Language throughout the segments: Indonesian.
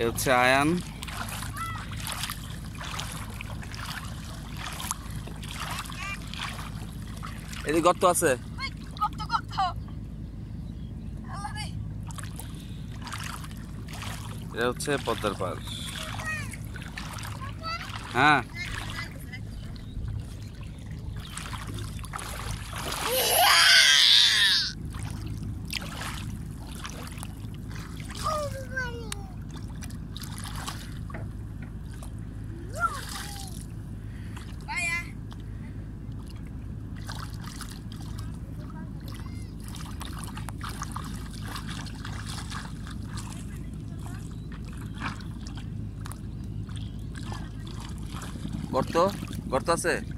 এ হচ্ছে আয়ান। এদিকে গর্ত আছে। এটা হচ্ছে পদ্মার পাড়। হ্যাঁ। corto, cortase.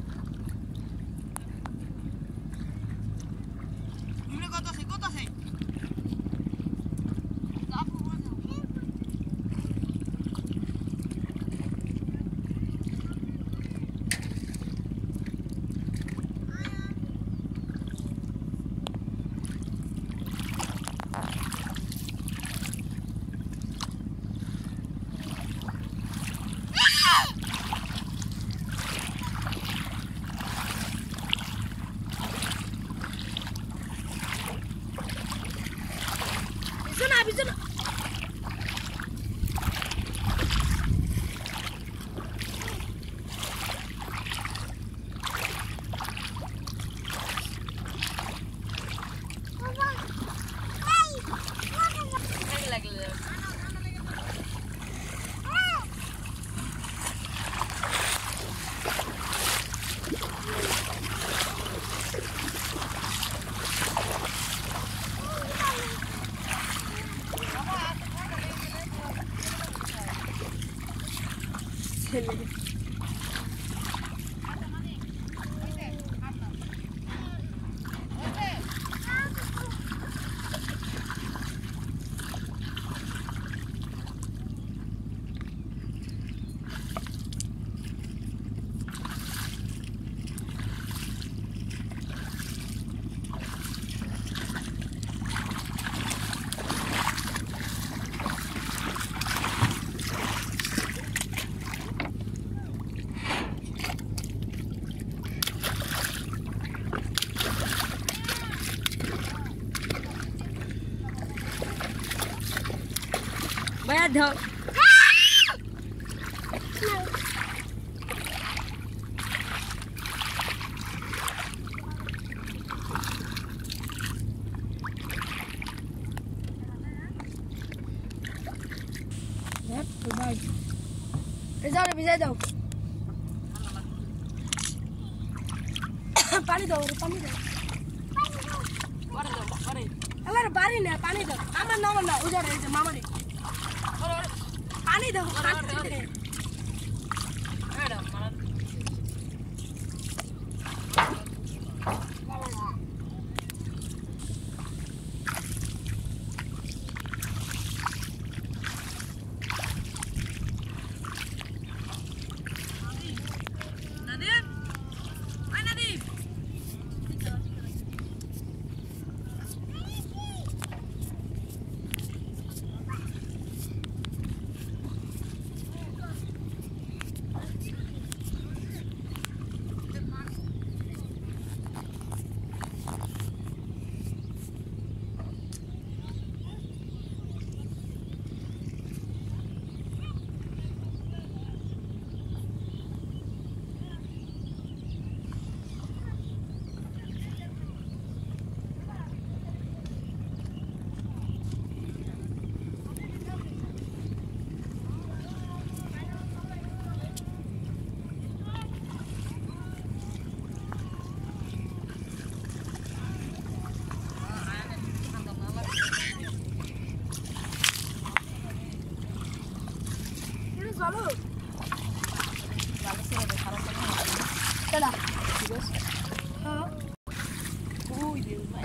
びす Bayad ho. Rezalo, bisa daw. Pani dong, pani dong, Pani daw, pani. Amar pani na, ya, pani daw. Amar naman na, ujar rezalo, mama nih. i don't know Tala. Sigos. Ha? Uy, di ba?